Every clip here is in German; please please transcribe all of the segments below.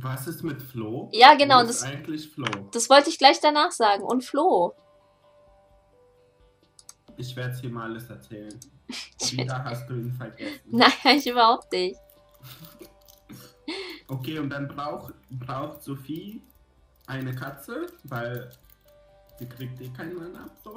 Was ist mit Flo? Ja, genau, das- eigentlich Flo? Das wollte ich gleich danach sagen. Und Flo. Ich werde es hier mal alles erzählen. Wieder hast du ihn vergessen. Nein, ich überhaupt nicht. Okay, und dann braucht braucht Sophie eine Katze, weil sie kriegt eh keinen Mann ab. So.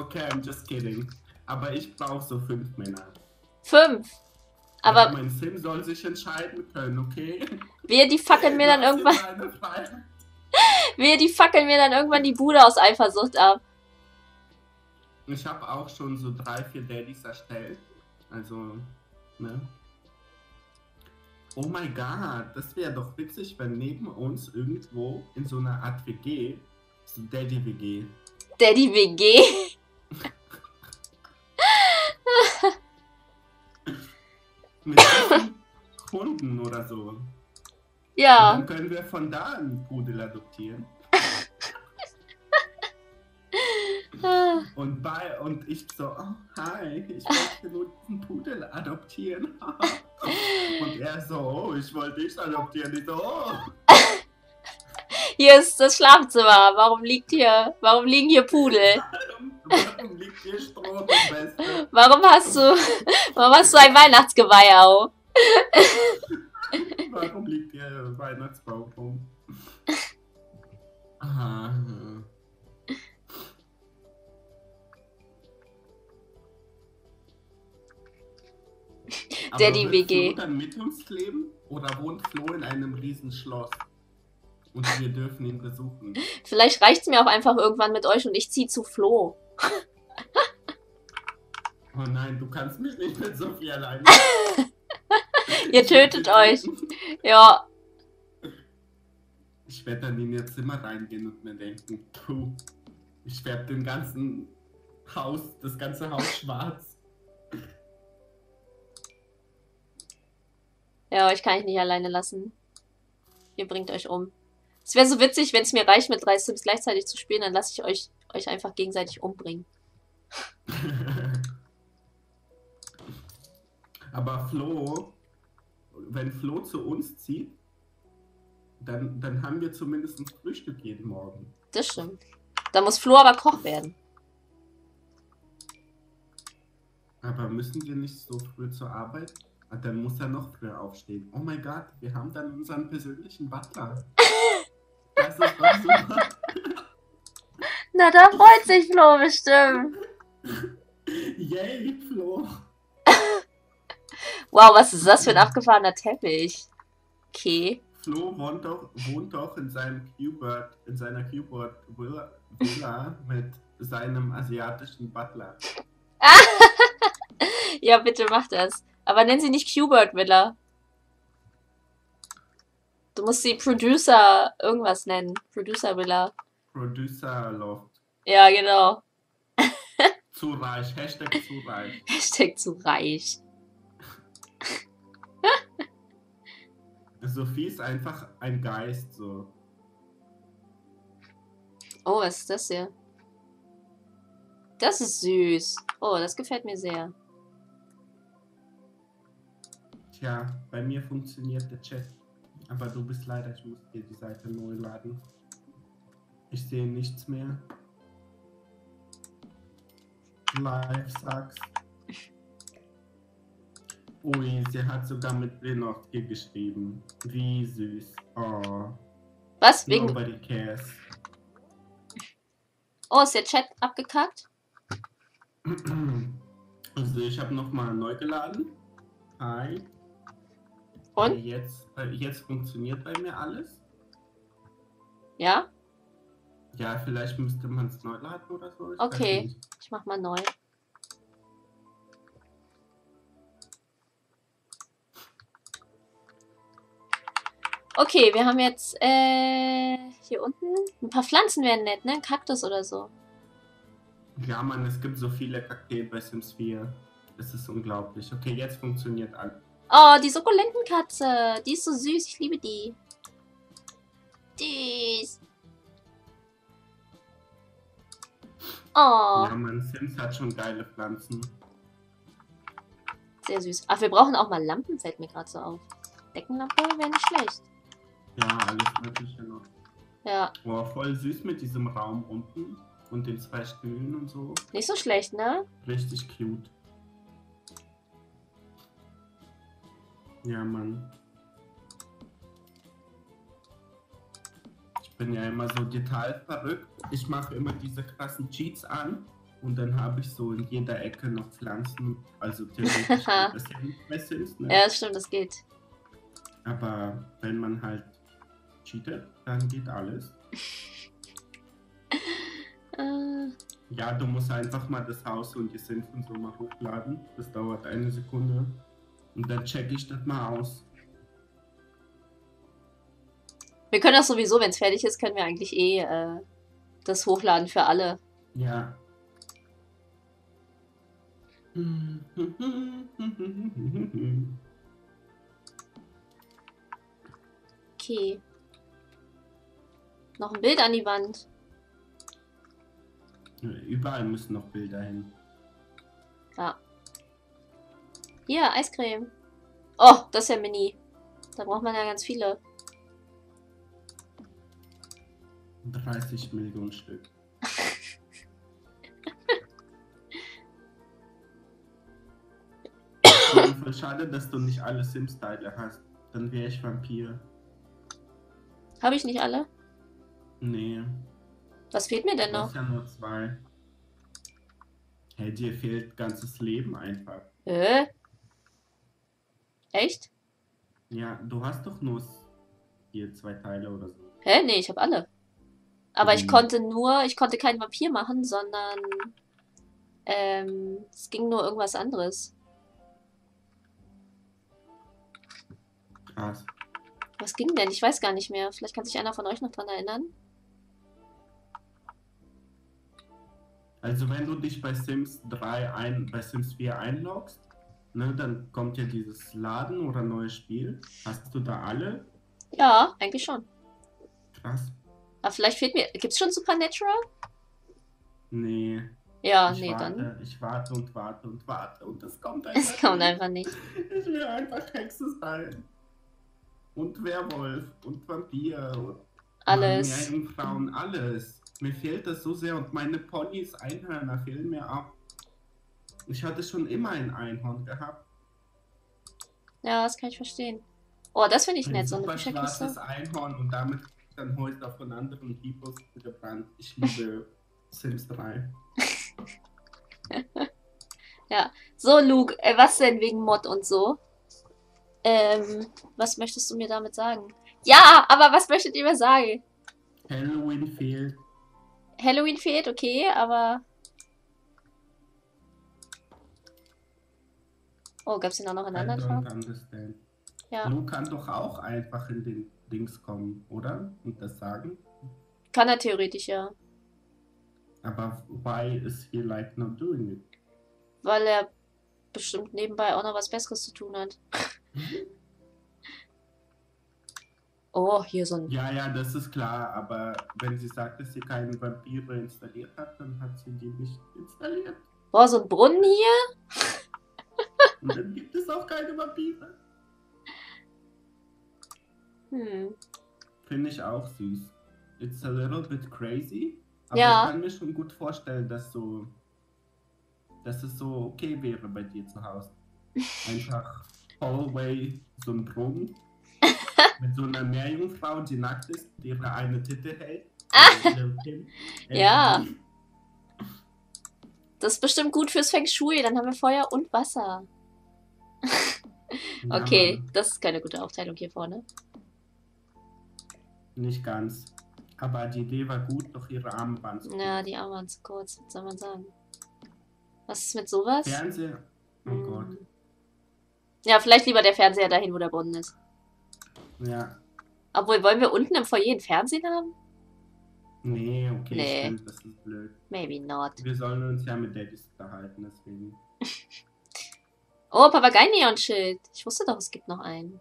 okay, I'm just kidding. Aber ich brauche so fünf Männer. Fünf. Aber mein Sim soll sich entscheiden können, okay? wir, die fackeln mir dann irgendwann, wir, die fackeln mir dann irgendwann die Bude aus Eifersucht ab. Ich habe auch schon so drei, vier Daddys erstellt. Also, ne? Oh mein Gott, das wäre doch witzig, wenn neben uns irgendwo in so einer Art WG, so Daddy-WG, Daddy WG. Hunden oder so. Und Ja. dann können wir von da einen Pudel adoptieren. Und bei und ich so, oh, hi, ich wollte nur diesen Pudel adoptieren. und er so, oh, ich wollte dich adoptieren. Ich so, oh. Hier ist das Schlafzimmer. Warum liegt hier, warum liegen hier Pudel? Warum, liegt hier Stroh? Warum hast du, warum hast du ein Weihnachtsgeweih auf? Warum liegt hier Weihnachtsbaum rum? Aha. Aber Daddy WG. Flo dann mit uns leben oder wohnt Flo in einem riesen Schloss? Und wir dürfen ihn besuchen. Vielleicht reicht's mir auch einfach irgendwann mit euch und ich zieh zu Flo. Oh nein, du kannst mich nicht mit Sophie alleine. Ihr tötet euch. Ja, Ich werde dann in ihr Zimmer reingehen und mir denken, puh, ich werde den ganzen Haus, das ganze Haus schwarz. ja, euch kann ich nicht alleine lassen. Ihr bringt euch um. Es wäre so witzig, wenn es mir reicht, mit drei Sims gleichzeitig zu spielen, dann lasse ich euch, euch einfach gegenseitig umbringen. Aber Flo, wenn Flo zu uns zieht, dann, dann haben wir zumindest ein Frühstück jeden Morgen. Das stimmt. Da muss Flo aber Koch werden. Aber müssen wir nicht so früh zur Arbeit? Ah, Dann muss er noch früher aufstehen. Oh mein Gott, wir haben dann unseren persönlichen Butler. Das ist doch super. Na, da freut sich Flo bestimmt. Yay, Flo. Wow, was ist das für ein abgefahrener Teppich? Okay. Flo wohnt doch, wohnt doch in seinem Q-Bird, in seiner Q-Bird Villa, mit seinem asiatischen Butler. Ja, bitte mach das. Aber nenn sie nicht Q-Bird Villa. Du musst sie Producer irgendwas nennen. Producer Villa. Producer Loft. Ja, genau. Zu reich. Hashtag zu reich. Hashtag zu reich. Sophie ist einfach ein Geist, so. Oh, was ist das hier? Das ist süß. Oh, das gefällt mir sehr. Tja, bei mir funktioniert der Chat. Aber du bist leider, ich muss dir die Seite neu laden. Ich sehe nichts mehr. Live sucks. Ui, sie hat sogar mit hier geschrieben. Wie süß. Oh, Was? Wegen. nobody cares. Oh, ist der Chat abgekackt? Also ich habe nochmal neu geladen. Hi. Und? Jetzt, äh, jetzt funktioniert bei mir alles. Ja? Ja, vielleicht müsste man es neu laden oder so. ich Okay. Ich mach mal neu. Okay, wir haben jetzt äh, hier unten ein paar Pflanzen wären nett, ne? Ein Kaktus oder so. Ja, Mann, es gibt so viele Kakteen bei Sims 4. Es ist unglaublich. Okay, jetzt funktioniert alles. Oh, die Sukkulentenkatze. Die ist so süß. Ich liebe die. Dies. Oh, Ja, Mann, Sims hat schon geile Pflanzen. sehr süß. Ach, wir brauchen auch mal Lampen, fällt mir gerade so auf. Deckenlampe wäre nicht schlecht. Ja, alles Mögliche noch. Ja, Boah, voll süß mit diesem Raum unten und den zwei Stühlen und so. nicht so schlecht, ne? Richtig cute. Ja, Mann. Ich bin ja immer so detailverrückt. Ich mache immer diese krassen Cheats an und dann habe ich so in jeder Ecke noch Pflanzen. Also theoretisch ein bisschen bei Sims, ne? Ja, das stimmt, das geht. Aber wenn man halt cheatet, dann geht alles. Äh, Ja, du musst einfach mal das Haus und die Sims und so mal hochladen. Das dauert eine Sekunde. Und dann check ich das mal aus. wir können das sowieso, wenn es fertig ist, können wir eigentlich eh äh, das hochladen für alle. Ja. Okay. Noch ein Bild an die Wand. Überall müssen noch Bilder hin. Ja. Hier, Eiscreme. Oh, das ist ja mini. Da braucht man ja ganz viele. 30 Millionen Stück. Voll schade, dass du nicht alle Sims-Teile hast. Dann wäre ich Vampir. Habe ich nicht alle? Nee, Was fehlt mir denn noch? hast ja nur zwei. Hey, dir fehlt ganzes Leben einfach. Äh? Echt? Ja, du hast doch nur hier zwei Teile oder so. Hä? Nee, ich habe alle. Aber ich Mhm. konnte nur, ich konnte keinen Vampir machen, sondern ähm, es ging nur irgendwas anderes. Krass. Was ging denn? Ich weiß gar nicht mehr. Vielleicht kann sich einer von euch noch dran erinnern. Also wenn du dich bei Sims 3 ein, bei Sims 4 einloggst, ne, dann kommt ja dieses Laden oder neues Spiel. Hast du da alle? Ja, eigentlich schon. Krass. Aber vielleicht fehlt mir. Gibt's schon Supernatural? Nee. Ja, ich nee, warte, dann. Ich warte und warte und warte und es kommt einfach. Es kommt nicht. einfach nicht. Ich will einfach Hexe sein. Und Werwolf und Vampir und Alles. Meerjungfrauen, alles. Mir fehlt das so sehr und meine Ponys, Einhörner fehlen mir ab. Ich hatte schon immer ein Einhorn gehabt. Ja, das kann ich verstehen. Oh, das finde ich Ein nett, so eine Bücherkiste. schwarzes Einhorn und damit dann Häuser von anderen Hipos gebrannt. Ich liebe Sims 3. So, Luke, äh, was denn wegen Mod und so? Ähm, was möchtest du mir damit sagen? Ja, aber was möchtet ihr mir sagen? Halloween fehlt. Halloween fehlt, okay, aber. Oh, gab's denn auch noch in anderen Farben? Ja. Lu kann doch auch einfach in den Dings kommen, oder? Und das sagen. Kann er theoretisch, ja. Aber why is he like not doing it? Weil er bestimmt nebenbei auch noch was Besseres zu tun hat. Oh, hier so ein. Ja, ja, das ist klar, aber wenn sie sagt, dass sie keine Vampire installiert hat, dann hat sie die nicht installiert. Boah, so ein Brunnen hier? Und dann gibt es auch keine Vampire. Hm. Finde ich auch süß. It's a little bit crazy. Aber Ja. ich kann mir schon gut vorstellen, dass so. dass es so okay wäre bei dir zu Hause. Einfach Hallway, so ein Brunnen. Mit so einer Meerjungfrau, die nackt ist, die ihre eine Titte hält. Also Kim. Äh, Ja. Das ist bestimmt gut fürs Feng Shui. Dann haben wir Feuer und Wasser. Ja, Okay, das ist keine gute Aufteilung hier vorne. nicht ganz. Aber die Idee war gut, doch ihre Arme waren zu Ja, kurz. die Arme waren zu kurz, was soll man sagen. Was ist mit sowas? Fernseher. Oh Hm. Gott. Ja, vielleicht lieber der Fernseher dahin, wo der Brunnen ist. Ja. Obwohl, wollen wir unten im Foyer ein Fernsehen haben? Nee, okay, Nee. stimmt, das ist blöd. Maybe not. Wir sollen uns ja mit Daddys unterhalten, deswegen. Oh, Papagei-Neon-Schild. Ich wusste doch, es gibt noch einen.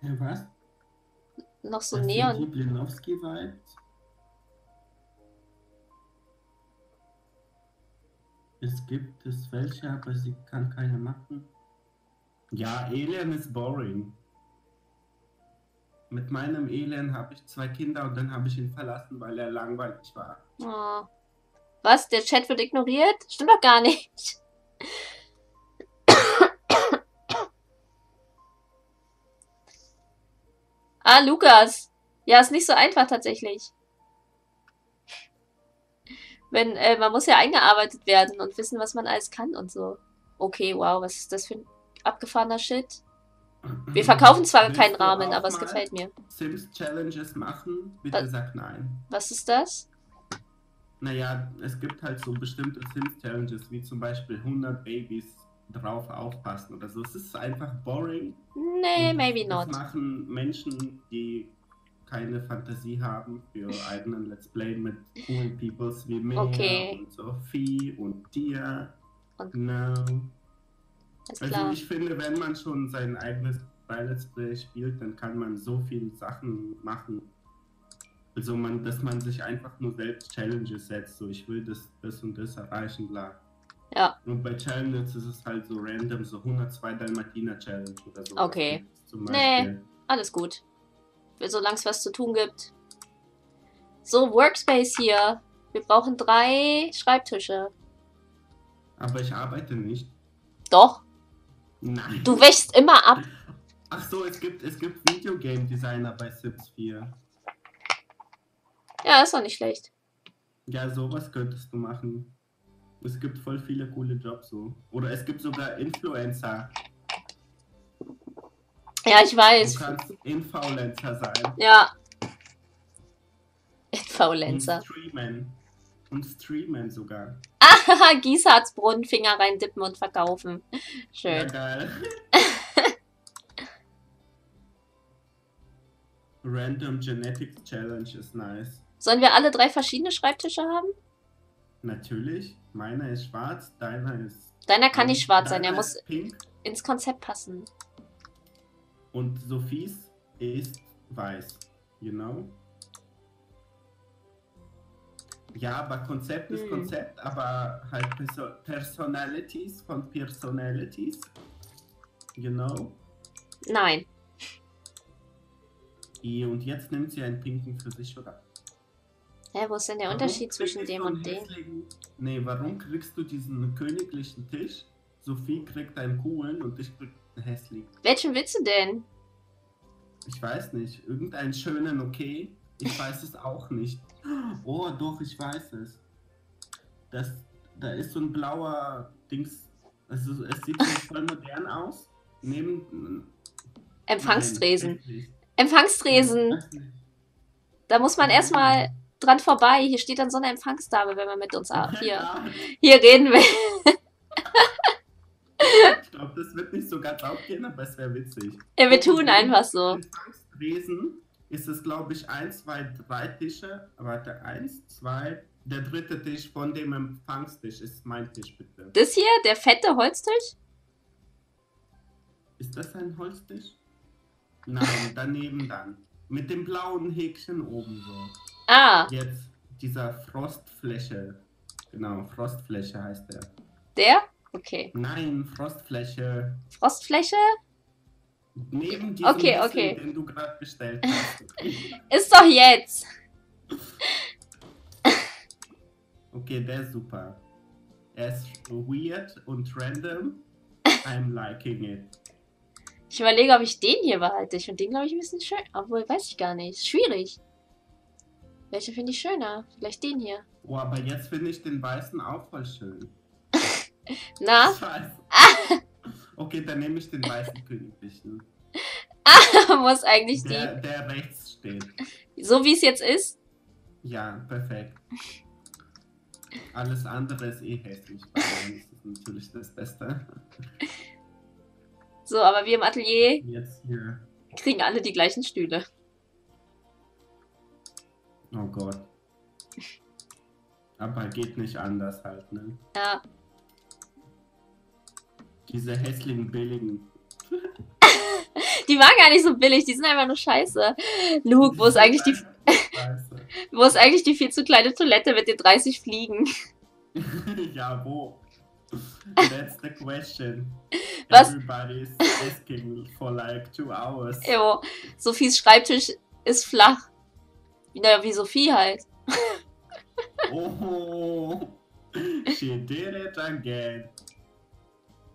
Ja, was? Noch so Das sind Neon. Die Blinowski-Vibes. Es gibt es welche, aber sie kann keine machen. Ja, Alien ist boring. Mit meinem Alien habe ich zwei Kinder und dann habe ich ihn verlassen, weil er langweilig war. Oh. Was? Der Chat wird ignoriert? Stimmt doch gar nicht. ah, Lukas. Ja, ist nicht so einfach tatsächlich. Wenn, äh, man muss ja eingearbeitet werden und wissen, was man alles kann und so. Okay, wow, was ist das für ein abgefahrener Shit? Wir verkaufen zwar Willst keinen Rahmen, aber es gefällt mir. Sims Challenges machen? Bitte Was? sag nein. Was ist das? Naja, es gibt halt so bestimmte Sims Challenges, wie zum Beispiel 100 Babys drauf aufpassen oder so. Es ist einfach boring. Nee, Und maybe das not. machen Menschen, die keine Fantasie haben für eigenen Let's Play mit coolen Peoples wie mir Okay. und Sophie und dir. Und- Genau. Also ich finde, wenn man schon sein eigenes Let's spielt, dann kann man so viele Sachen machen. Also man, dass man sich einfach nur selbst Challenges setzt, so ich will das, das und das erreichen, bla. Ja. Und bei Challenges ist es halt so random, so 102 Dalmatiner Challenge oder so. Okay. Nee. Alles gut. Solange es was zu tun gibt. So, Workspace hier. Wir brauchen drei Schreibtische. Aber ich arbeite nicht. Doch. Nein. Du wächst immer ab. Ach so, es gibt, es gibt Videogame Designer bei Sims 4. Ja, ist doch nicht schlecht. Ja, sowas könntest du machen. Es gibt voll viele coole Jobs so. Oder es gibt sogar Influencer. Ja, ich Du weiß. kannst Influencer sein. Ja. Und Faulenzer. streamen. Und streamen sogar. Ah, Gießharzbrunnen, Finger reindippen und verkaufen. Ja, Schön. geil. Random Genetics Challenge ist nice. Sollen wir alle drei verschiedene Schreibtische haben? Natürlich. Meiner ist schwarz, deiner ist. Deiner kann nicht schwarz sein, er muss pink. ins Konzept passen. Und Sophies ist weiß. You know? Ja, aber Konzept ist Hm. Konzept, aber halt Perso Personalities von Personalities. You know? Nein. Und jetzt nimmt sie einen pinken für sich, oder? Hä, wo ist denn der Warum Unterschied zwischen dem und dem? Nee, warum kriegst du diesen königlichen Tisch? Sophie kriegt einen coolen und ich krieg einen hässlichen. Welchen willst du denn? Ich weiß nicht. Irgendeinen schönen, okay? Ich weiß es auch nicht. Oh, doch, ich weiß es. Das, da ist so ein blauer Dings. Also, es sieht voll modern aus. Neben. Empfangstresen. Nein. Empfangstresen. Da muss man erstmal dran vorbei. Hier steht dann so eine Empfangsdame, wenn man mit uns hier, hier reden will. ich glaube, das wird nicht so ganz aufgehen, aber es wäre witzig. Ja, wir tun einfach so. Empfangstresen ist es, glaube ich, ein, zwei, drei Tische. Warte, eins, zwei. Der dritte Tisch von dem Empfangstisch ist mein Tisch, bitte. Das hier, der fette Holztisch? Ist das ein Holztisch? Nein, daneben dann. Mit dem blauen Häkchen oben so. Ah, Jetzt dieser Frostfläche. Genau, Frostfläche heißt der. der? Okay. Nein, Frostfläche. Frostfläche? Neben diesem Okay, Wissen, okay. den du gerade bestellt hast. Ist doch jetzt. Okay, der ist super. Er ist weird und random. I'm liking it. Ich überlege, ob ich den hier behalte. Ich finde den, glaube ich, ein bisschen schön. Obwohl, weiß ich gar nicht. Schwierig. Welche finde ich schöner? Vielleicht den hier. Oh, aber jetzt finde ich den weißen auch voll schön. Na? Scheiße. Okay, dann nehme ich den weißen königlichen. Muss eigentlich Der, der rechts steht. die. So wie es jetzt ist. Ja, perfekt. Alles andere ist eh hässlich. Uns ist natürlich das Beste. So, aber wir im Atelier Jetzt hier. kriegen alle die gleichen Stühle. Oh Gott. Aber geht nicht anders halt, ne? Ja. Diese hässlichen billigen. Die waren gar nicht so billig, die sind einfach nur scheiße. Luke, wo ist eigentlich die, wo ist eigentlich die viel zu kleine Toilette mit den 30 Fliegen? ja, wo? That's the question. Was? Everybody's asking for like two hours. Jo, Sophies Schreibtisch ist flach. Naja, wie Sophie halt. Oh, she did it again.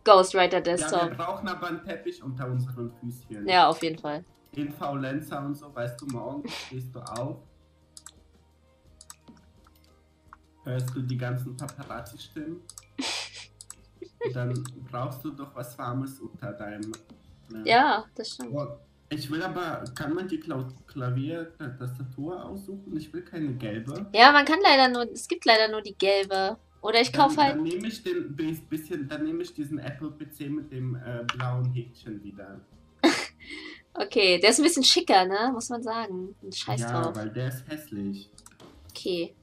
Ghostwriter Ja, wir Desktop. brauchen aber einen Teppich unter unseren Füßchen. Ja, auf jeden Fall. Influencer und so, weißt du, morgen stehst du auf. Hörst du die ganzen Paparazzi-Stimmen? Dann brauchst du doch was Warmes unter deinem. Ne? Ja, das stimmt. Ich will aber, kann man die Kla Klavier, äh, Tastatur aussuchen? Ich will keine gelbe. Ja, man kann leider nur, es gibt leider nur die gelbe. Oder ich kaufe halt. Dann nehme ich den bis- bisschen, dann nehme ich diesen Apple PC mit dem äh, blauen Häkchen wieder. Okay, der ist ein bisschen schicker, ne? Muss man sagen. Ein Scheiß ja, drauf. weil der ist hässlich. Okay.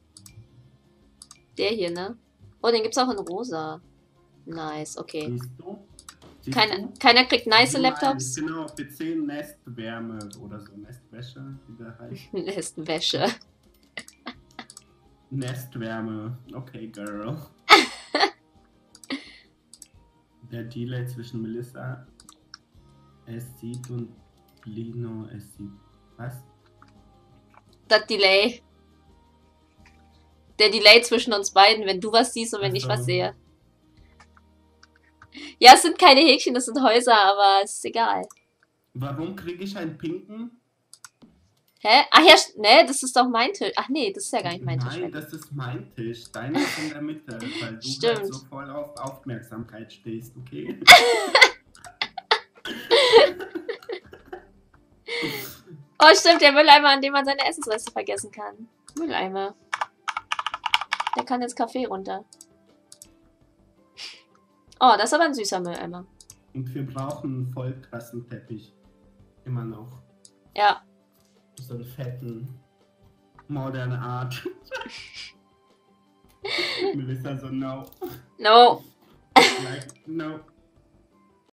Der hier, ne? Oh, den gibt's auch in rosa. Nice, okay. Siehst du? Siehst Keiner, du? keiner kriegt nice Laptops. Genau, PC Nestwärme oder so. Nestwäsche, wie der heißt. Lässt Wäsche. Nestwärme. Okay, girl. der Delay zwischen Melissa es sieht und Lino es sieht. Was? Das Delay. Der Delay zwischen uns beiden, wenn du was siehst und wenn Ach ich was sehe. Ja, es sind keine Häkchen, es sind Häuser, aber es ist egal. Warum kriege ich einen pinken? Hä? Ach ja, ne, das ist doch mein Tisch. Ach nee, das ist ja gar nicht mein Tisch. Nein, das ist mein Tisch. Deiner ist in der Mitte, weil du Stimmt. halt so voll auf Aufmerksamkeit stehst, okay? Oh, stimmt, der Mülleimer, an dem man seine Essensreste vergessen kann. Mülleimer. Der kann ins Café runter. Oh, das ist aber ein süßer Mülleimer. Und wir brauchen einen voll krassen Teppich. Immer noch. Ja. So einen fetten. Modern Art. Melissa so, no. No. Like, no.